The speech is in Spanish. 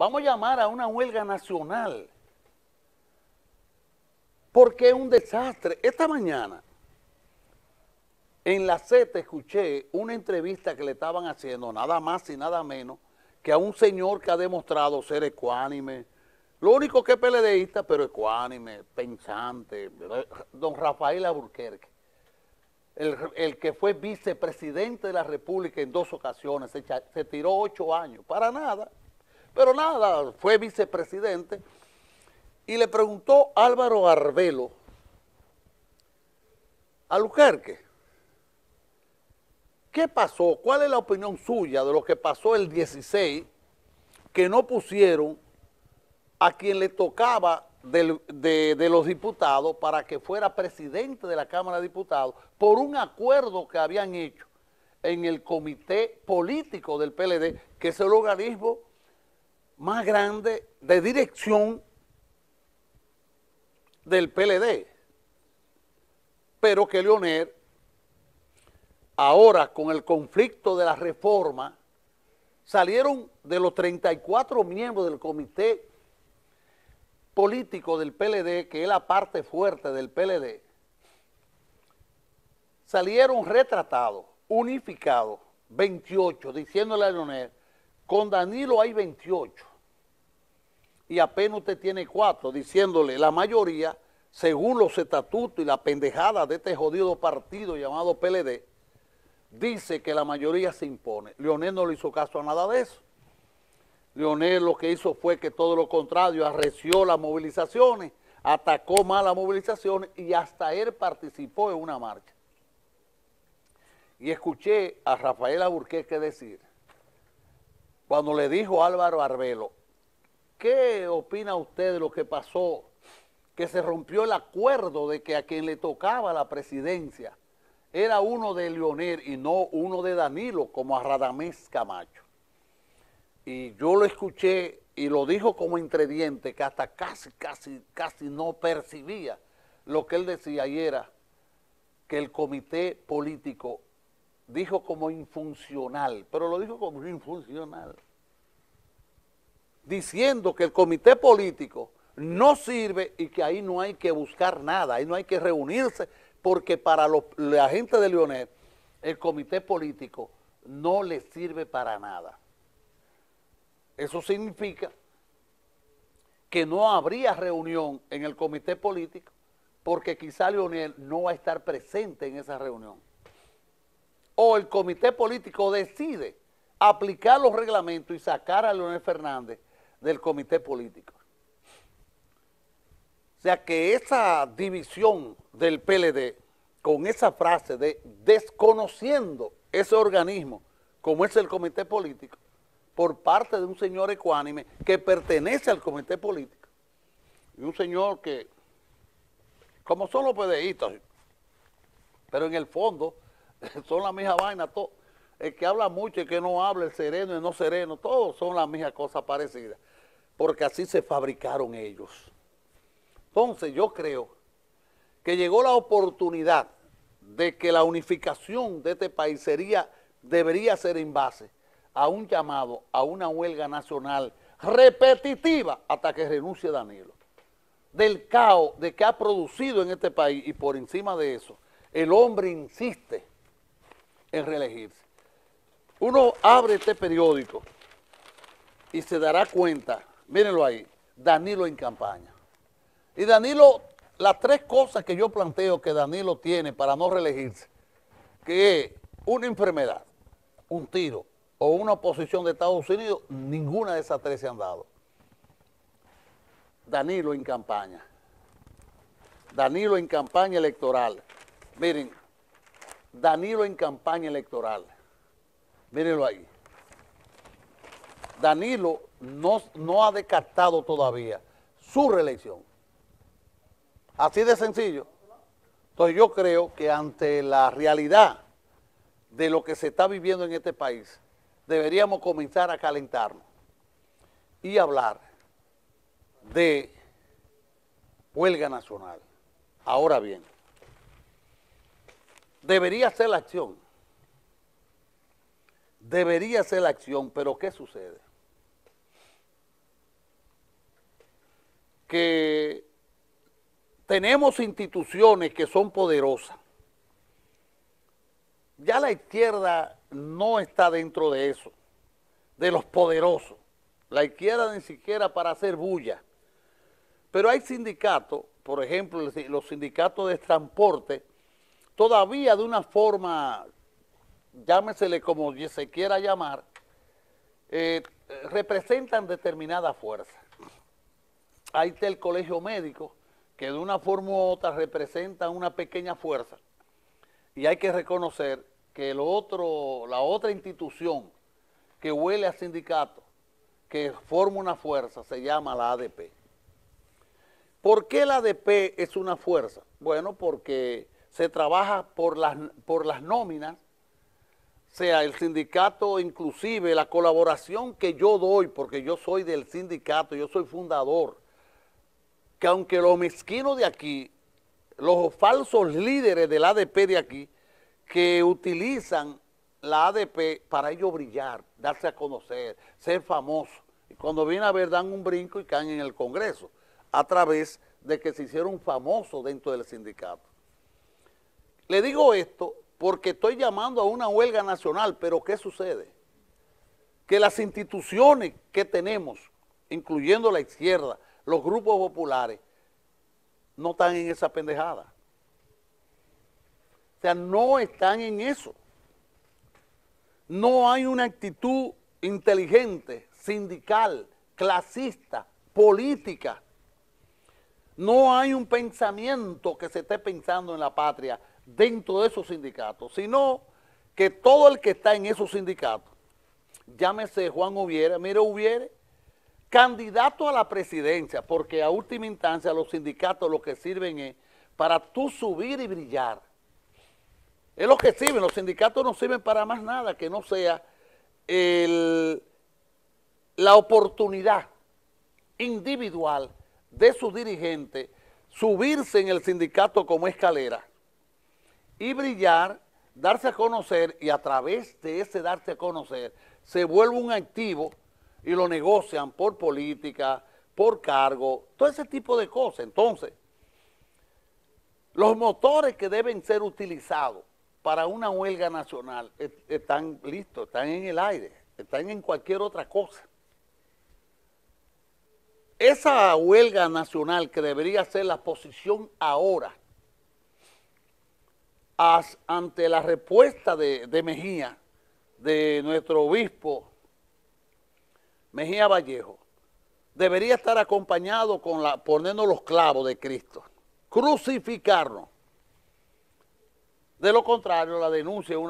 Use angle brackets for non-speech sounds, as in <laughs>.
vamos a llamar a una huelga nacional, porque es un desastre. Esta mañana, en la CETA escuché una entrevista que le estaban haciendo, nada más y nada menos, que a un señor que ha demostrado ser ecuánime, lo único que es peledeísta, pero ecuánime, pensante, don Rafael Aburquerque, el, que fue vicepresidente de la República en dos ocasiones, se tiró ocho años, para nada, pero nada, fue vicepresidente, y le preguntó Álvaro Arbelo a Luquerque, ¿qué pasó? ¿Cuál es la opinión suya de lo que pasó el 16 que no pusieron a quien le tocaba de, de, de, los diputados para que fuera presidente de la Cámara de Diputados por un acuerdo que habían hecho en el comité político del PLD, que es el organismo más grande de dirección del PLD. Pero que Leonel, ahora con el conflicto de la reforma, salieron de los 34 miembros del comité político del PLD, que es la parte fuerte del PLD, salieron retratados, unificados, 28, diciéndole a Leonel, con Danilo hay 28, y apenas usted tiene cuatro, diciéndole la mayoría, según los estatutos y la pendejada de este jodido partido llamado PLD, dice que la mayoría se impone. Leonel no le hizo caso a nada de eso. Leonel lo que hizo fue que todo lo contrario, arreció las movilizaciones, atacó más las movilizaciones y hasta él participó en una marcha. Y escuché a Rafael Aburqueque decir, cuando le dijo Álvaro Arbelo, ¿qué opina usted de lo que pasó? Que se rompió el acuerdo de que a quien le tocaba la presidencia era uno de Leonel y no uno de Danilo, como a Radamés Camacho y yo lo escuché y lo dijo como ingrediente que hasta casi, casi, casi no percibía lo que él decía y era que el comité político dijo como infuncional, pero lo dijo como infuncional, diciendo que el comité político no sirve y que ahí no hay que buscar nada, ahí no hay que reunirse, porque para la gente de Leonel el comité político no le sirve para nada. Eso significa que no habría reunión en el comité político porque quizá Leonel no va a estar presente en esa reunión. O el comité político decide aplicar los reglamentos y sacar a Leonel Fernández del comité político. O sea que esa división del PLD con esa frase de desconociendo ese organismo como es el comité político, por parte de un señor ecuánime que pertenece al comité político. Y un señor que, como son los PDIstas, pero en el fondo <laughs> son la misma vaina, todo. El que habla mucho y que no habla, el sereno y no sereno, todos son las mismas cosas parecidas, porque así se fabricaron ellos. Entonces yo creo que llegó la oportunidad de que la unificación de este país sería, debería ser en base a un llamado a una huelga nacional repetitiva hasta que renuncie Danilo. Del caos de que ha producido en este país y por encima de eso, el hombre insiste en reelegirse. Uno abre este periódico y se dará cuenta, mírenlo ahí, Danilo en campaña. Y Danilo, las tres cosas que yo planteo que Danilo tiene para no reelegirse, que es una enfermedad, un tiro, o una oposición de Estados Unidos, ninguna de esas tres se han dado. Danilo en campaña. Danilo en campaña electoral. Miren, Danilo en campaña electoral. Mírenlo ahí. Danilo no, no ha descartado todavía su reelección. Así de sencillo. Entonces yo creo que ante la realidad de lo que se está viviendo en este país, deberíamos comenzar a calentarnos y hablar de huelga nacional. Ahora bien, debería ser la acción, debería ser la acción, pero ¿qué sucede? Que tenemos instituciones que son poderosas. Ya la izquierda no está dentro de eso, de los poderosos. La izquierda ni siquiera para hacer bulla. Pero hay sindicatos, por ejemplo, los sindicatos de transporte, todavía de una forma, llámesele como se quiera llamar, eh, representan determinada fuerza. Ahí está el colegio médico, que de una forma u otra representa una pequeña fuerza. Y hay que reconocer que el otro, la otra institución que huele a sindicato, que forma una fuerza, se llama la ADP. ¿Por qué la ADP es una fuerza? Bueno, porque se trabaja por las, por las nóminas, sea el sindicato, inclusive la colaboración que yo doy, porque yo soy del sindicato, yo soy fundador, que aunque los mezquinos de aquí, los falsos líderes del ADP de aquí, que utilizan la ADP para ellos brillar, darse a conocer, ser famosos. Y cuando viene a ver, dan un brinco y caen en el Congreso, a través de que se hicieron famosos dentro del sindicato. Le digo esto porque estoy llamando a una huelga nacional, pero ¿qué sucede? Que las instituciones que tenemos, incluyendo la izquierda, los grupos populares, no están en esa pendejada. O sea, no están en eso. No hay una actitud inteligente, sindical, clasista, política. No hay un pensamiento que se esté pensando en la patria dentro de esos sindicatos, sino que todo el que está en esos sindicatos, llámese Juan Ubiere, mire Ubiere, candidato a la presidencia, porque a última instancia los sindicatos lo que sirven es para tú subir y brillar. Es lo que sirven, los sindicatos no sirven para más nada que no sea la oportunidad individual de su dirigente subirse en el sindicato como escalera y brillar, darse a conocer y a través de ese darse a conocer se vuelve un activo y lo negocian por política, por cargo, todo ese tipo de cosas. Entonces, los motores que deben ser utilizados para una huelga nacional están listos, están en el aire, están en cualquier otra cosa. Esa huelga nacional que debería ser la posición ahora ante la respuesta de, Mejía, de nuestro obispo Mejía Vallejo, debería estar acompañado con la, poniendo los clavos de Cristo, crucificarnos. De lo contrario, la denuncia es una